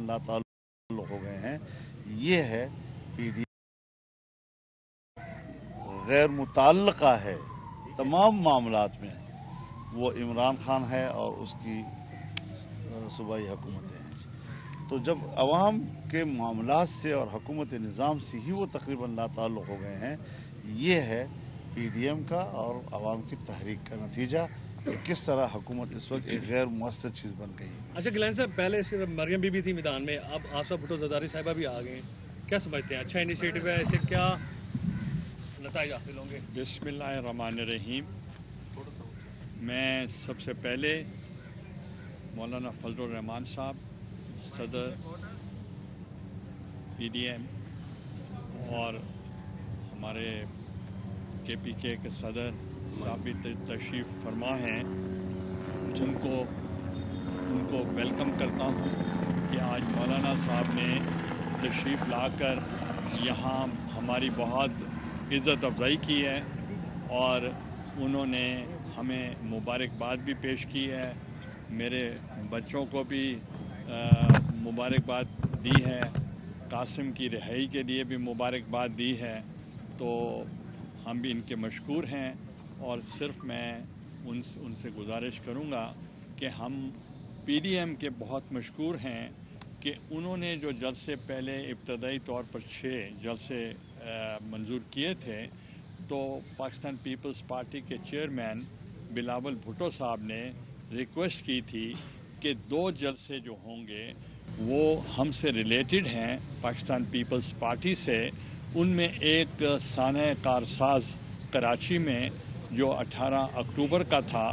हो गए हैं। ये है पीडी गैर मुतल्लका है। तमाम मामला में वो इमरान खान है और उसकी सूबाई हुकूमतें हैं तो जब अवाम के मामला से और हकूमत निज़ाम से ही वो तकरीबन ताल्लुक हो गए हैं, ये है पी डी एम का और आवाम की तहरीक का नतीजा। किस तरह हुकूमत इस वक्त एक गैर मौसर चीज़ बन गई है? अच्छा गिलान साहब पहले सिर्फ़ मरियम बीबी थी मैदान में अब आशा भुट्टो जदारी साहिबा भी आ गए क्या समझते हैं? अच्छा इनिशिएटिव है इससे क्या नतज हासिल होंगे? बिस्मिल्लाहिर्रहमानिर्रहीम। मैं सबसे पहले मौलाना फजलरहमान साहब सदर पीडीएम और हमारे के पी के के सदर साहब भी तशरीफ़ फरमा हैं। उनको उनको वेलकम करता हूँ कि आज मौलाना साहब ने तशरीफ़ लाकर यहाँ हमारी बहुत इज़्ज़त अफजाई की है और उन्होंने हमें मुबारकबाद भी पेश की है। मेरे बच्चों को भी मुबारकबाद दी है। कासिम की रिहाई के लिए भी मुबारकबाद दी है। तो हम भी इनके मशहूर हैं। और सिर्फ़ मैं उन, उनसे गुजारिश करूँगा कि हम पीडीएम के बहुत मशहूर हैं कि उन्होंने जो जलसे पहले इब्तदाई तौर पर छः जलसे मंजूर किए थे तो पाकिस्तान पीपल्स पार्टी के चेयरमैन बिलावल भुट्टो साहब ने रिक्वेस्ट की थी कि दो जलसे जो होंगे, वो हमसे रिलेटेड हैं पाकिस्तान पीपल्स पार्टी से। उनमें एक सान कारसाज कराची में जो 18 अक्टूबर का था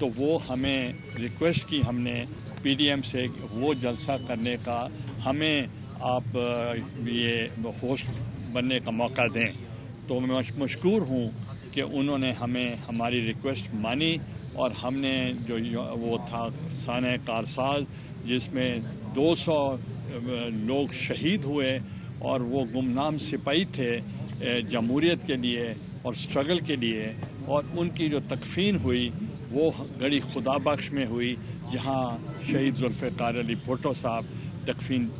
तो वो हमें रिक्वेस्ट की हमने पीडीएम से वो जलसा करने का हमें आप ये होस्ट बनने का मौका दें। तो मैं मशहूर हूँ कि उन्होंने हमें हमारी रिक्वेस्ट मानी और हमने जो वो था सान कारसाज, जिसमें 200 लोग शहीद हुए और वो गुमनाम सिपाही थे जमहूरीत के लिए और स्ट्रगल के लिए। और उनकी जो तकफीन हुई, वो गड़ी खुदा बख्श में हुई। जहाँ शहीद जुल्फ़ार अली भुट्टो साहब तकफीन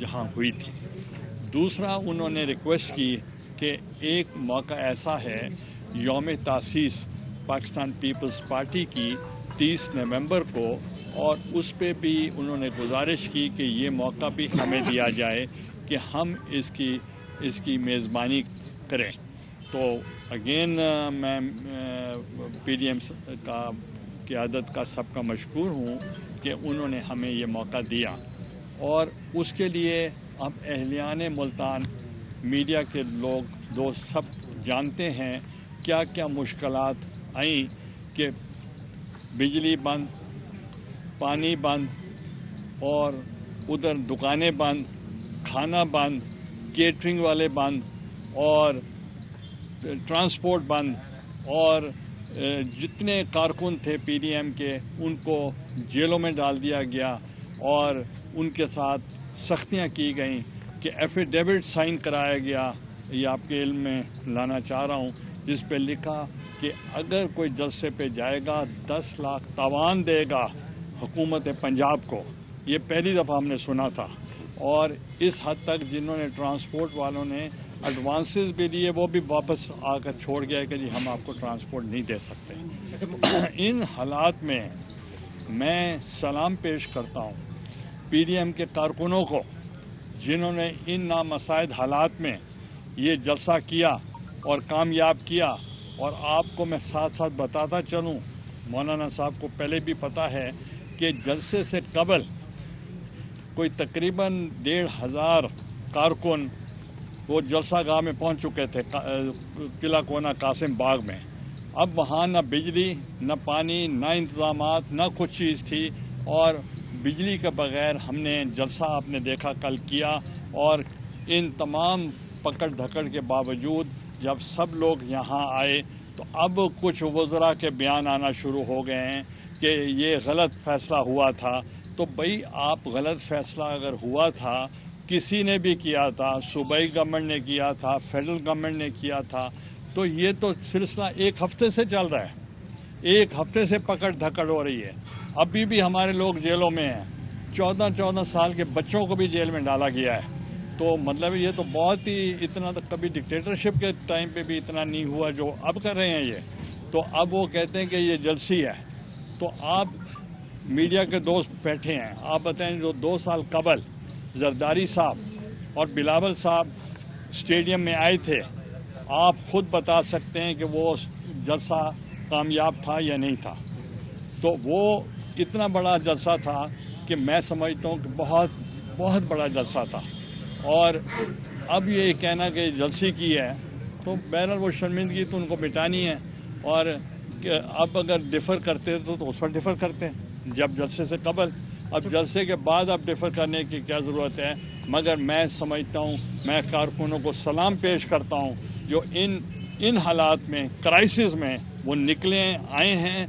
जहाँ हुई थी। दूसरा उन्होंने रिक्वेस्ट की कि एक मौका ऐसा है, योम तासीस पाकिस्तान पीपल्स पार्टी की 30 नवंबर को, और उस पर भी उन्होंने गुजारिश की कि ये मौका भी हमें दिया जाए कि हम इसकी इसकी मेज़बानी करें। तो अगेन मैं पीडीएम का क़्यादत का सबका मशहूर हूँ कि उन्होंने हमें ये मौका दिया। और उसके लिए अब अहलियान मुल्तान मीडिया के लोग, दोस्त सब जानते हैं क्या क्या मुश्किल आई कि बिजली बंद, पानी बंद और उधर दुकानें बंद, खाना बंद केटरिंग वाले बंद और ट्रांसपोर्ट बंद और जितने कारकुन थे पीडीएम के, उनको जेलों में डाल दिया गया और उनके साथ सख्तियाँ की गई कि एफिडेविट साइन कराया गया। ये आपके इल्म में लाना चाह रहा हूँ, जिस पे लिखा कि अगर कोई जलसे पे जाएगा, दस लाख तावान देगा हुकूमत पंजाब को। ये पहली दफ़ा हमने सुना था। और इस हद तक जिन्होंने ट्रांसपोर्ट वालों ने एडवांसेस भी दिए वो भी वापस आकर छोड़ गया कि जी, हम आपको ट्रांसपोर्ट नहीं दे सकते। इन हालात में मैं सलाम पेश करता हूँ पीडीएम के कारकुनों को, जिन्होंने इन नामसाइद हालात में ये जलसा किया और कामयाब किया। और आपको मैं साथ साथ बताता चलूँ, मौलाना साहब को पहले भी पता है कि जलसे से कबल कोई तकरीबन डेढ़ हज़ार कारकुन वो जलसा गाह में पहुँच चुके थे किला कोना कासिम बाग में। अब वहाँ न बिजली, न पानी, न इंतज़ाम न कुछ चीज़ थी और बिजली के बगैर हमने जलसा आपने देखा, कल किया और इन तमाम पकड़ धकड़ के बावजूद जब सब लोग यहाँ आए तो अब कुछ वज़रा के बयान आना शुरू हो गए हैं कि ये गलत फ़ैसला हुआ था। तो भाई, आप गलत फ़ैसला अगर हुआ था किसी ने भी किया था, सूबाई गवर्नमेंट ने किया था फेडरल गवर्नमेंट ने किया था तो ये तो सिलसिला एक हफ़्ते से चल रहा है। एक हफ़्ते से पकड़ धकड़ हो रही है। अभी भी हमारे लोग जेलों में हैं। चौदह चौदह साल के बच्चों को भी जेल में डाला गया है। तो मतलब ये तो बहुत ही इतना तो कभी डिक्टेटरशिप के टाइम पे भी इतना नहीं हुआ जो अब कर रहे हैं ये। तो अब वो कहते हैं कि ये जलसी है। तो आप मीडिया के दोस्त बैठे हैं। आप बताएँ जो दो साल कबल जरदारी साहब और बिलावल साहब स्टेडियम में आए थे। आप खुद बता सकते हैं कि वो जलसा कामयाब था या नहीं था। तो वो इतना बड़ा जलसा था कि मैं समझता हूँ कि बहुत बहुत बड़ा जलसा था। और अब ये कहना कि जलसी की है तो बहरहाल वो शर्मिंदगी तो उनको मिटानी है। और अब अगर डिफ़र करते तो, तो उस पर डिफ़र करते हैं जब जलसे से कबल अब जलसे के बाद अब डिफ़र करने की क्या ज़रूरत है? मगर मैं समझता हूँ मैं कारकुनों को सलाम पेश करता हूँ जो इन इन हालात में क्राइसिस में वो निकले आए हैं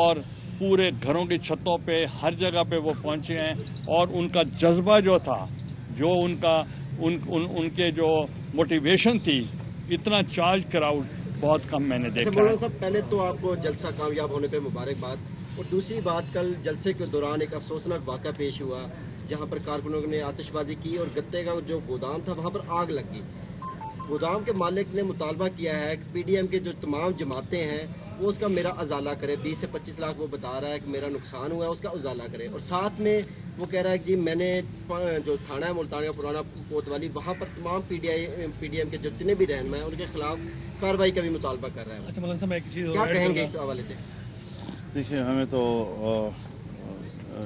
और पूरे घरों की छतों पे हर जगह पे वो पहुँचे हैं और उनका जज्बा जो था जो उनका उन, उन उनके जो मोटिवेशन थी इतना चार्ज क्राउड बहुत कम मैंने अच्छा, देखा है। पहले तो आपको जलसा कामयाब होने पे मुबारकबाद। और दूसरी बात कल जलसे के दौरान एक अफसोसनाक वाक़ा पेश हुआ जहाँ पर कारकुनों ने आतिशबाजी की और गत्ते का जो गोदाम था वहाँ पर आग लग गई। गोदाम के मालिक ने मुतालबा किया है कि पीडीएम के जो तमाम जमातें हैं वो उसका मेरा अजाला करे। 20 से 25 लाख वो बता रहा है कि मेरा नुकसान हुआ है उसका उजाला करे। और साथ में वो कह रहा है कि मैंने जो थाना है मुल्तान का पुराना कोतवाली वहाँ पर तमाम पीडीआई पीडीएम के जितने भी रहनमा हैं उनके खिलाफ कार्रवाई का भी मुतालबा कर रहा है। अच्छा मलन साहब एक चीज़ क्या कहेंगे इस हवाले से? देखिए हमें तो अ, अ,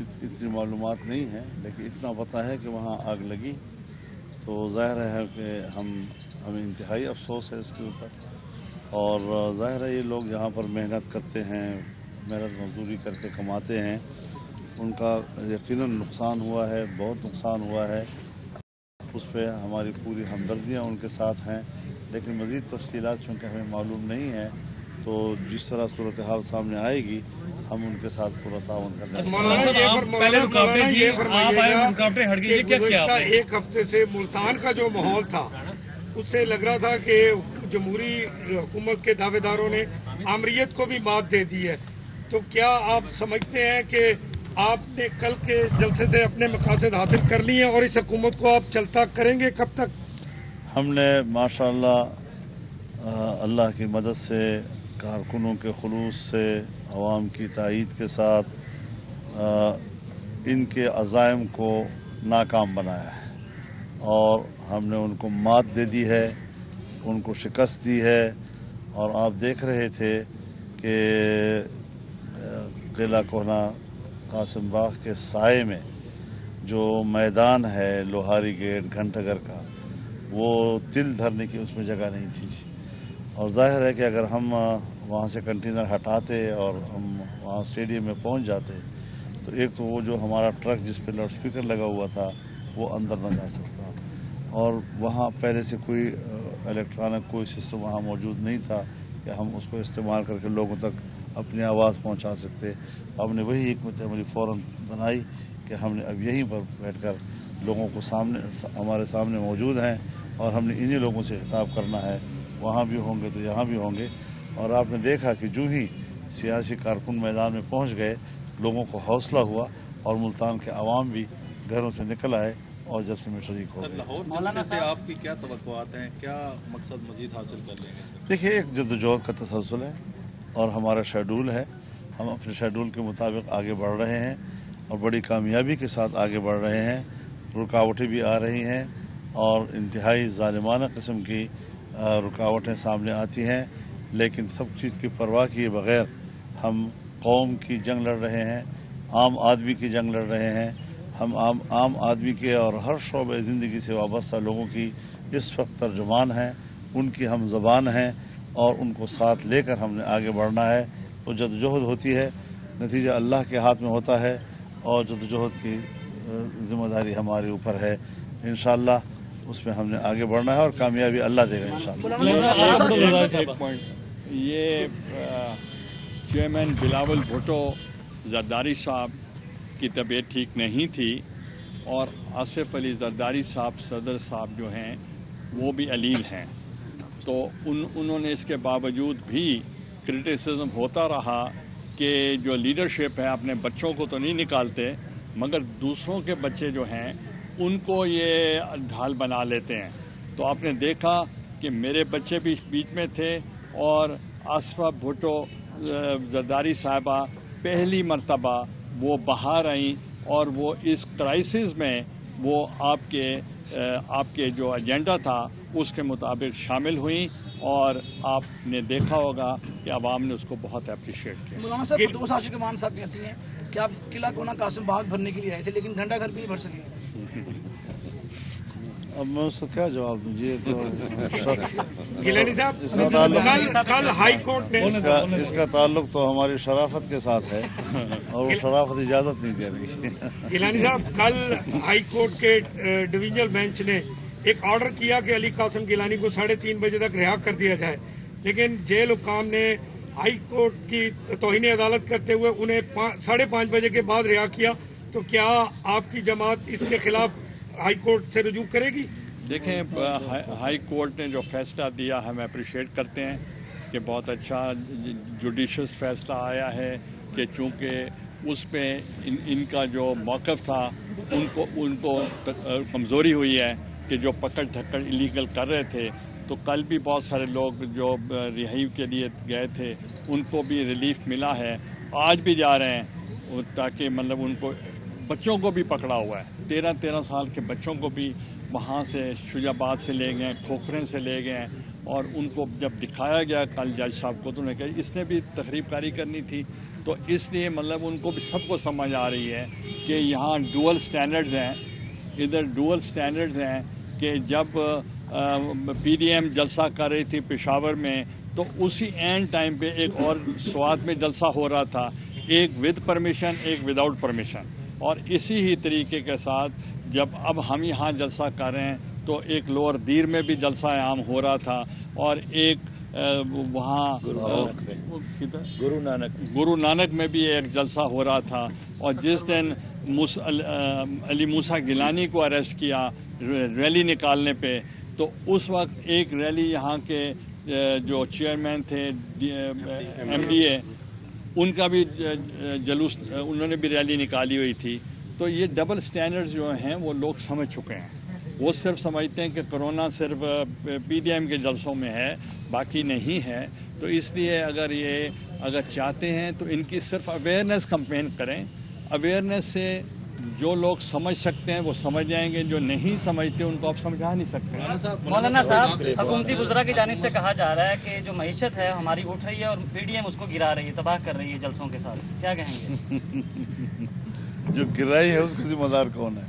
इत, इतनी मालूम नहीं है लेकिन इतना पता है कि वहाँ आग लगी। तो ज़ाहिर है कि हम हमें इंतहाई अफसोस है इसके ऊपर। और ज़ाहिर है ये लोग यहाँ पर मेहनत करते हैं मेहनत मजदूरी करके कमाते हैं। उनका यकीनन नुकसान हुआ है बहुत नुकसान हुआ है। उस पर हमारी पूरी हमदर्दियाँ उनके साथ हैं। लेकिन मज़ीद तफसीलात चूँकि हमें मालूम नहीं है तो जिस तरह सूरत हाल सामने आएगी हम उनके साथ पूरा तावन करने अच्छा, एक हफ़्ते से मुल्तान का जो माहौल था उससे लग रहा था कि जमहूरी हुकूमत के दावेदारों ने आमरीत को भी मात दे दी है। तो क्या आप समझते हैं कि आपने कल के जलसे से अपने मकासद हासिल कर लिए हैं और इस हुकूमत को आप चलता करेंगे कब तक? हमने माशाल्लाह अल्लाह की मदद से कारकुनों के खलूस से आवाम की तइद के साथ अ, इनके अज़ायम को नाकाम बनाया है। और हमने उनको मात दे दी है उनको शिकस्त दी है और आप देख रहे थे कि किला कोहना कासिम बाग के साय में जो मैदान है लोहारी गेट घंटाघर का वो तिल धरने की उसमें जगह नहीं थी। और ज़ाहिर है कि अगर हम वहाँ से कंटेनर हटाते और हम वहाँ स्टेडियम में पहुँच जाते तो एक तो वो जो हमारा ट्रक जिस पे लाउड स्पीकर लगा हुआ था, वो अंदर न जा सकता। और वहाँ पहले से कोई इलेक्ट्रॉनिक कोई सिस्टम वहाँ मौजूद नहीं था कि हम उसको इस्तेमाल करके लोगों तक अपनी आवाज़ पहुँचा सकते। हमने वही हमत अमली फ़ौर बनाई कि हमने अब यहीं पर बैठकर लोगों को सामने, हमारे सामने मौजूद हैं और हमने इन्हीं लोगों से खिताब करना है। वहाँ भी होंगे तो यहाँ भी होंगे। और आपने देखा कि जो ही सियासी कारकुन मैदान में पहुँच गए लोगों को हौसला हुआ और मुल्तान के आवाम भी घरों से निकल आए और जलसे में शरीक हो गए। से आपकी क्या तवक्कुआत हैं? क्या मकसद मजीद हासिल कर लेंगे? देखिए एक जद्दोजहद का तसलसल है और हमारा शेड्यूल है। हम अपने शेड्यूल के मुताबिक आगे बढ़ रहे हैं और बड़ी कामयाबी के साथ आगे बढ़ रहे हैं। रुकावटें भी आ रही हैं और इंतहाई ालिमाना किस्म की रुकावटें सामने आती हैं। लेकिन सब चीज़ की परवाह किए बगैर हम कौम की जंग लड़ रहे हैं, आम आदमी की जंग लड़ रहे हैं। हम आम आम आदमी के और हर शोब ज़िंदगी से वाबस्ता लोगों की इस वक्त तर्जुमान हैं, उनकी हम ज़बान हैं और उनको साथ लेकर हमने आगे बढ़ना है। तो जदोजहद होती है, नतीजा अल्लाह के हाथ में होता है और जदोजहद की ज़िम्मेदारी हमारे ऊपर है। इन उसमें हमने आगे बढ़ना है और कामयाबी अल्लाह देगा इन ये चेयरमैन बिलावल भुट्टो, जरदारी साहब की तबीयत ठीक नहीं थी और आसिफ अली जरदारी साहब, सदर साहब जो हैं, वो भी अलील हैं। तो उन, उन्होंने इसके बावजूद भी क्रिटिसिज्म होता रहा कि जो लीडरशिप है, अपने बच्चों को तो नहीं निकालते, मगर दूसरों के बच्चे जो हैं, उनको ये ढाल बना लेते हैं। तो आपने देखा कि मेरे बच्चे भी बीच में थे और आसफा भुट्टो अ, जरदारी साहबा पहली मरतबा वो बाहर आई और वो इस क्राइसिस में वो आपके आपके जो एजेंडा था उसके मुताबिक शामिल हुई और आपने देखा होगा कि आवाम ने उसको बहुत अप्रिशिएट किया। मौलाना साहब आशिक मान साहब कहती हैं कि आप किला कोना कासिम बाग भरने के लिए आए थे लेकिन घंटा घर भी नहीं भर सके। अब मैं उसका क्या जवाब दूँ? ये तो गिलानी साहब इसका ताल्लुक कल कल हाई कोर्ट ने इसका इसका ताल्लुक तो हमारी शराफत के साथ है और वो शराफत इजाज़त नहीं दे रही। गिलानी साहब कल हाई कोर्ट के डिवीजनल बेंच ने एक ऑर्डर किया कि अली कासम गिलानी को साढ़े तीन बजे तक रिहा कर दिया जाए। लेकिन जेल हुकाम ने हाई कोर्ट की तोहिनी अदालत करते हुए उन्हें साढ़े पाँच बजे के बाद रिहा किया। तो क्या आपकी जमात इसके खिलाफ हाई कोर्ट से रजू करेगी? देखें हाई कोर्ट ने जो फैसला दिया हम अप्रिशिएट करते हैं कि बहुत अच्छा जुडिशस फैसला आया है कि चूँकि उसमें इन, इनका जो मौक़ था उनको उनको कमज़ोरी हुई है कि जो पकड़ धक्कड़ इलीगल कर रहे थे तो कल भी बहुत सारे लोग जो रिहाई के लिए गए थे उनको भी रिलीफ मिला है। आज भी जा रहे हैं ताकि मतलब उनको बच्चों को भी पकड़ा हुआ है। तेरह तेरह साल के बच्चों को भी वहाँ से, शुजाबाद से ले गए खोखरे से ले गए और उनको जब दिखाया गया कल जज साहब को तो उन्होंने कहा, इसने भी तकरीब कारी करनी थी। तो इसलिए मतलब उनको भी सबको समझ आ रही है कि यहाँ डुअल स्टैंडर्ड्स हैं। इधर डुअल स्टैंडर्ड्स हैं कि जब पीडीएम जलसा कर रही थी पेशावर में तो उसी एंड टाइम पे एक और स्वाद में जलसा हो रहा था। एक विद परमिशन एक विदाउट परमिशन और इसी ही तरीके के साथ जब अब हम यहाँ जलसा कर रहे हैं तो एक लोअर दीर में भी जलसा आम हो रहा था और एक वहाँ गुरु नानक गुरु नानक। में भी एक जलसा हो रहा था और जिस दिन मूस, अल, अली मूसा गिलानी को अरेस्ट किया रैली निकालने पे तो उस वक्त एक रैली यहाँ के जो चेयरमैन थे एम डी ए उनका भी जुलूस उन्होंने भी रैली निकाली हुई थी। तो ये डबल स्टैंडर्ड जो हैं, वो लोग समझ चुके हैं। वो सिर्फ़ समझते हैं कि कोरोना सिर्फ़ पीडीएम के जलसों में है, बाकी नहीं है। तो इसलिए अगर ये, अगर चाहते हैं तो इनकी सिर्फ़ अवेयरनेस कंपेन करें। अवेयरनेस से जो लोग समझ सकते हैं वो समझ जाएँगे। जो नहीं समझते उनको आप समझा नहीं सकते। मौलाना साहब हुकूमती बुजरा की जानब से कहा जा रहा है कि जो मीशत है हमारी उठ रही है और पीडीएम उसको गिरा रही है तबाह कर रही है जलसों के साथ। क्या कहेंगे? जो गिराई है उसका जिम्मेदार कौन है?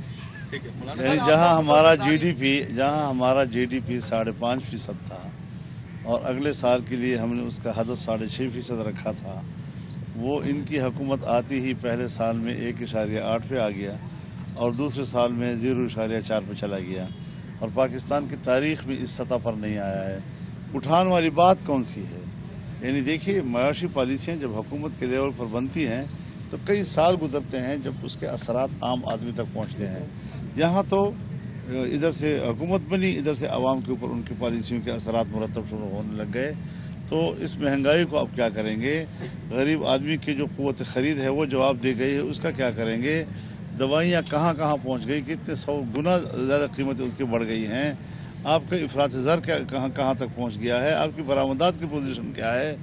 है यानी जहाँ हमारा जीडीपी जहाँ हमारा जीडीपी साढ़े पाँच फ़ीसद था और अगले साल के लिए हमने उसका हदफ साढ़े छः फ़ीसद रखा था वो इनकी हुकूमत आती ही पहले साल में एक इशारिया आठ पे आ गया और दूसरे साल में ज़ीरो इशारिया चार पे चला गया। और पाकिस्तान की तारीख भी इस सतह पर नहीं आया है। उठान वाली बात कौन सी है? यानी देखिए, मायाशी पॉलिसियाँ जब हुकूमत के लेवल पर बनती हैं तो कई साल गुजरते हैं जब उसके असरात आम आदमी तक पहुँचते हैं। यहाँ तो इधर से हुकूमत बनी, इधर से आवाम के ऊपर उनकी पॉलिसियों के असरात मुरतब शुरू होने लग गए। तो इस महँगाई को आप क्या करेंगे? गरीब आदमी की जो क़वत ख़रीद है, वो जवाब दे गई है, उसका क्या करेंगे? दवाइयाँ कहाँ कहाँ पहुँच गई? कितने सौ गुना ज़्यादा कीमतें उसकी बढ़ गई हैं। आपका अफरात ज़र क्या कहाँ कहाँ तक पहुँच गया है? आपकी बरामदात की पोजीशन क्या है?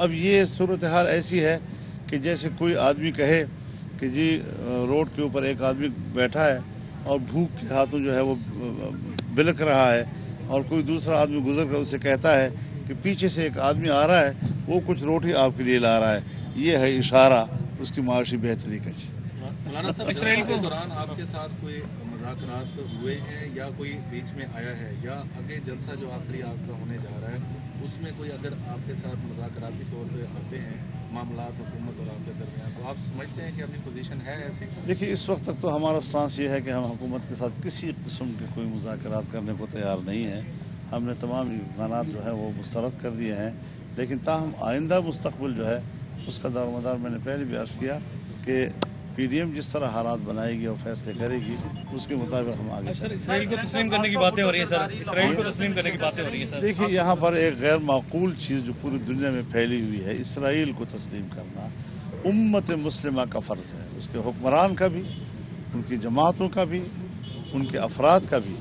अब ये सूरत हाल ऐसी है कि जैसे कोई आदमी कहे कि जी, रोड के ऊपर एक आदमी बैठा है और भूख के हाथों जो है वो बिलक रहा है और कोई दूसरा आदमी गुजर कर उसे कहता है कि पीछे से एक आदमी आ रहा है वो कुछ रोटी आपके लिए ला रहा है। ये है इशारा उसकी माशी बेहतरी का जी। इसराइल के दौरान आपके साथ कोई मुजाकरात हुए हैं या कोई बीच में आया है? या आगे जलसा जो आखिरी आपका होने जा रहा है उसमें कोई अगर आपके साथ मुजाकराती तौर पे आते हैं मामला हुकूमत और आपके दरमियान तो आप समझते हैं कि अपनी पोजीशन है ऐसी? देखिए इस वक्त तक तो हमारा स्टांस ये है कि हम हुकूमत के साथ किसी किस्म के कोई मुजाकरात करने को तैयार नहीं है। हमने तमाम इम्कान जो है वो मुस्तरद कर दिए हैं। लेकिन ताहम आइंदा मुस्तकबिल जो है उसका दारोमदार मैंने पहले भी अर्ज़ किया कि पी डी एम जिस तरह हालात बनाएगी और फैसले करेगी उसके मुताबिक हम आगे सर इसराइल को तस्लीम करने की बातें हो रही हैं सर। इसराइल को तस्लीम करने की बातें हो रही हैं सर। देखिए यहाँ पर एक गैर माकूल चीज़ जो पूरी दुनिया में फैली हुई है इसराइल को तस्लीम करना उम्मत मुस्लिमा का फ़र्ज़ है। उसके हुक्मरान का भी उनकी जमातों का भी उनके अफराद का भी।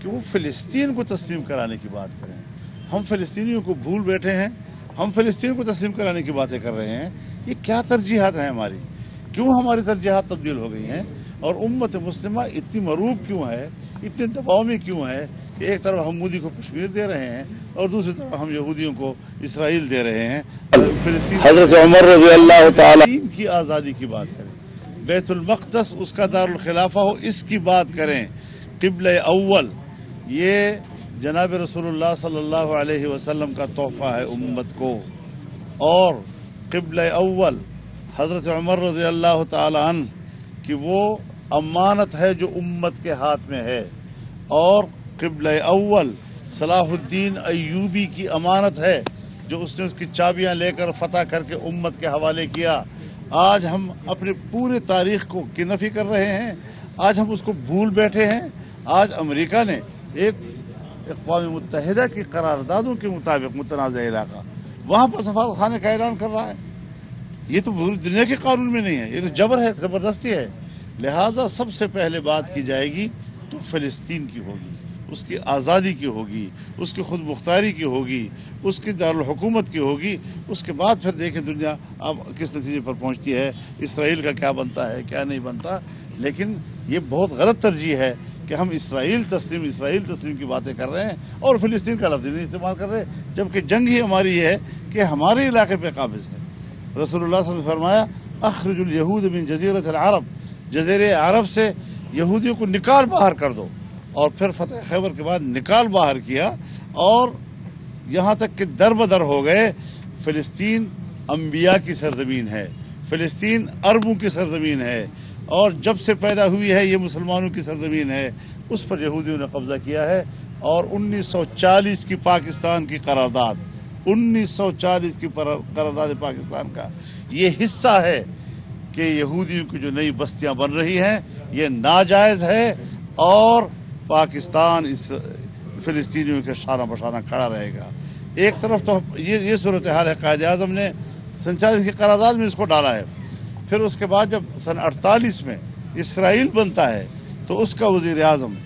कि वो फ़िलिस्तीन को तस्लीम कराने की बात करें। हम फ़िलिस्तीनियों को भूल बैठे हैं हम फ़िलिस्तीन को तस्लीम कराने की बातें कर रहे हैं। ये क्या तरजीहत हैं हमारी? क्यों हमारी तरजीहत तब्दील हो गई हैं? और उम्मत मुस्लिम इतनी मरूब क्यों है इतने दबाव में क्यों है कि एक तरफ़ हम मोदी को कश्मीर दे रहे हैं और दूसरी तरफ़ हम यहूदियों को इसराइल दे रहे हैं? फिलिस्तीन हज़रत उमर रज़ी अल्लाह ताला की आज़ादी की बात करें बैतुल मक़दस उसका दारुल खिलाफा हो इसकी बात करें किबल अव्वल ये जनाब रसूलुल्लाह सल्लल्लाहु अलैहि वसल्लम का तोहफ़ा है उम्मत को। और किबल अव्वल हज़रत उमर रज़ी अल्लाह अन्ह कि वो अमानत है जो उम्मत के हाथ में है। और किबल अव्वल सलाहुद्दीन अयूबी की अमानत है जो उसने उसकी चाबियाँ लेकर फतह करके उम्मत के हवाले किया। आज हम अपने पूरे तारीख को की नफी कर रहे हैं। आज हम उसको भूल बैठे हैं। आज अमेरिका ने एक अकवा मुतहदा की करारदादों के मुताबिक मुतनाज़ इलाका। वहाँ पर सफारत खाने का ऐलान कर रहा है। ये तो पूरी दुनिया के कानून में नहीं है, ये तो जबर है, ज़बरदस्ती है। लिहाजा सबसे पहले बात की जाएगी तो फ़लस्तीन की होगी, उसकी आज़ादी की होगी, उसकी खुद मुख्तारी की होगी, उसकी दारकूमत की होगी। उसके बाद फिर देखें दुनिया अब किस नतीजे पर पहुँचती है, इसराइल का क्या बनता है, क्या नहीं बनता। लेकिन ये बहुत गलत तरजीह है कि हम इसराइल तस्लीम इसराइल तस्लीम की बातें कर रहे हैं और फ़लस्तीन का लफ्ज़ नहीं इस्तेमाल कर रहे, जबकि जंग ही हमारी है कि हमारे इलाके पर काबिज है। वसल्लम ने फरमाया, अखरजुल यहूद बिन जजीरत अरब जजीर अरब से यहूदियों को निकाल बाहर कर दो। और फिर फतेह खैबर के बाद निकाल बाहर किया और यहाँ तक कि दर बदर हो गए, फ़लस्तीन अम्बिया की सरजमीन है, फ़लस्तीन अरबों की सरजमीन है और जब से पैदा हुई है, ये मुसलमानों की सरजमीन है। उस पर यहूदियों ने कब्ज़ा किया है और 1940 की पाकिस्तान की करारदाद 1940 की करारदाद पाकिस्तान का। ये हिस्सा है कि यहूदियों की जो नई बस्तियाँ बन रही हैं, ये नाजायज़ है और पाकिस्तान इस फ़िलिस्तीनियों के शाना बशाना खड़ा रहेगा। एक तरफ़ तो ये ये सूरत हाल है, कायद अजम ने संचालित की करारदाद में इसको डाला है। फिर उसके बाद जब सन अड़तालीस में इसराइल बनता है तो उसका वज़ीर अजम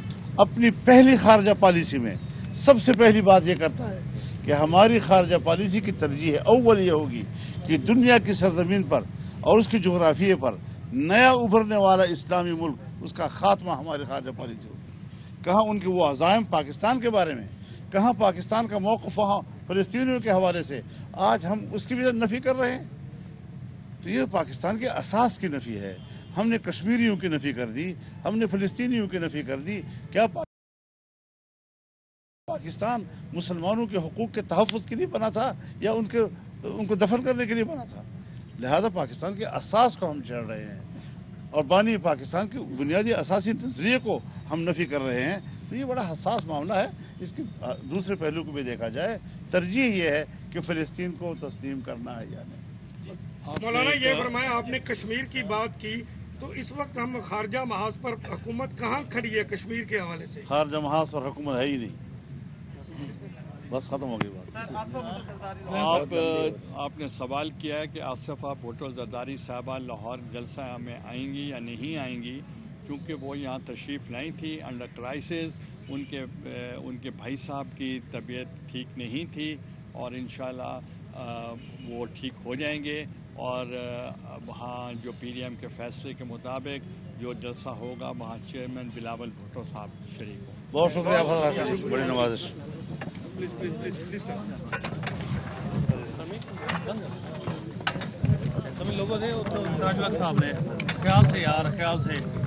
अपनी पहली खारजा पॉलिसी में सबसे पहली बात यह करता है कि हमारी खारजा पॉलिसी की तरजीह अव्वल ये होगी कि दुनिया की सरजमीन पर और उसकी जोग्राफिए पर नया उभरने वाला इस्लामी मुल्क, उसका खात्मा हमारी खारजा पॉलिसी होगी। कहाँ उनके वो अजायम पाकिस्तान के बारे में, कहाँ पाकिस्तान का मौक़ वहाँ फ़लस्तीनियों के हवाले से आज हम उसकी भी नफ़ी कर रहे हैं? तो ये पाकिस्तान के असास की नफ़ी है। हमने कश्मीरियों की नफ़ी कर दी, हमने फ़लस्तीनियों की नफ़ी कर दी। क्या पाकिस्तान मुसलमानों के हकूक़ के तहफ़ के लिए बना था या उनके, उनको दफन करने के लिए बना था? लिहाजा पाकिस्तान के असास को हम चढ़ रहे हैं और बानी पाकिस्तान के बुनियादी असासी नज़रिए को हम नफ़ी कर रहे हैं। तो ये बड़ा हसास मामला है। इसके दूसरे पहलू को भी देखा जाए, तरजीह ये है कि फ़लस्तीन को तस्लीम करना है या नहीं। मौलाना ये फरमाया आपने कश्मीर की बात की तो इस वक्त हम खारजा महाज पर हुकूमत कहाँ खड़ी है कश्मीर के हवाले से? खारजा महाज पर हुकूमत है ही नहीं। बस ख़त्म हो गई बात। आप आपने सवाल किया है कि आसफा भुट्टो जरदारी साहबा लाहौर जलसा में आएँगी या नहीं आएँगी? क्योंकि वो यहाँ तशरीफ़ नहीं थी अंडर क्राइसिस उनके उनके भाई साहब की तबीयत ठीक नहीं थी और इन वो ठीक हो जाएँगे। और वहाँ जो पीडीएम के फैसले के मुताबिक जो जलसा होगा वहाँ चेयरमैन बिलावल भुट्टो साहब शरीक बहुत शुक्रिया बड़ी नवाजिश। लोगों से तो ख्याल से यार ख्याल से